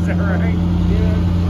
Is that right? Yeah.